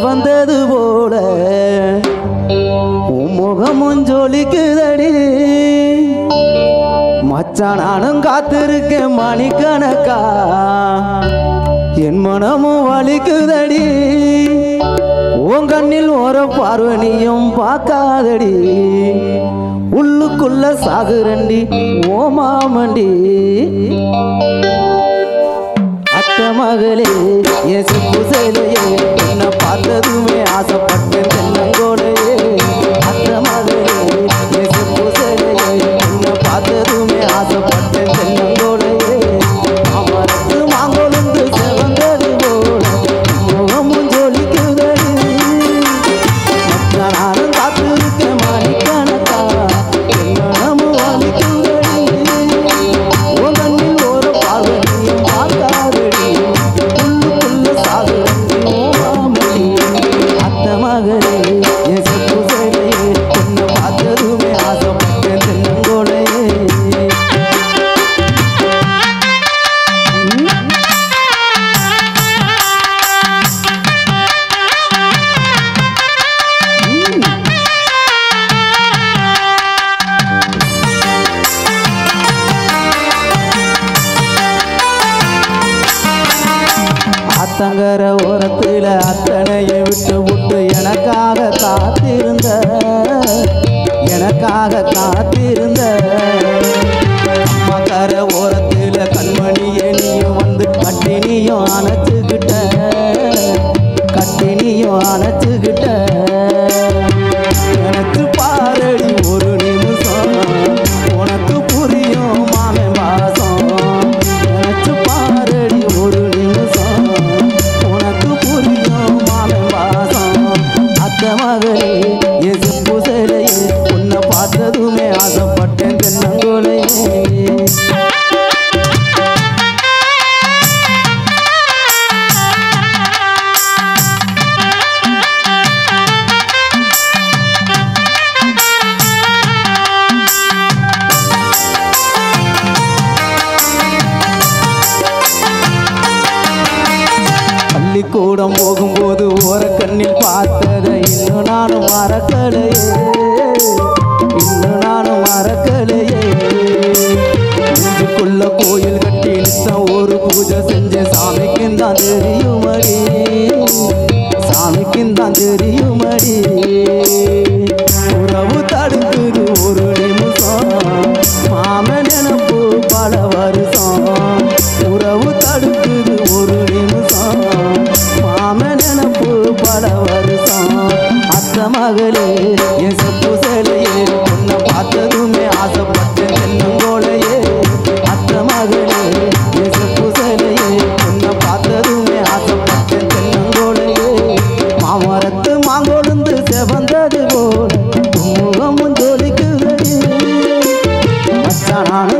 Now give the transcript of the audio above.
வந்தது போல. முகமும் ஜொலிக்குதடி மச்சான் நானும் காத்திருக்கேன் மணிக்கணக்கா. என் மனமும் வலிக்குதடி. உன் கண்ணில் ஓர பார்வனியும் பார்க்காதடி. உள்ளுக்குள்ள சாகுரண்டி ஓ மாமண்டி. மகளே என் சிப்பு என்ன பார்த்ததுமே ஆசைப்பட்டேன் தென்னங்கோலையே. அத்தங்கர ஓரத்தில் அத்தனையை விட்டு விட்டு எனக்காக காத்திருந்த எனக்காக காத்திருந்த. மகர ஓரத்தில் கண்மணியை நீயும் வந்து கட்டினியும் அணைச்சுக்கிட்ட கட்டினியும் அணைச்சுக்கிட்ட. ஆசைப்பட்டேன் தென்னங்கோலையே பள்ளிக்கூடம் போகும்போது தெரியுமடி சாமிக்கும் தான் தெரியுமடி. உறவு தடுக்குது ஒரு நிமிஷம். மாம நினப்பு பல வருஷம். உறவு தடுக்குது ஒரு நிமிஷம். மாம நினப்பு பல வருஷம். அத்த மகளே ਰਾਣ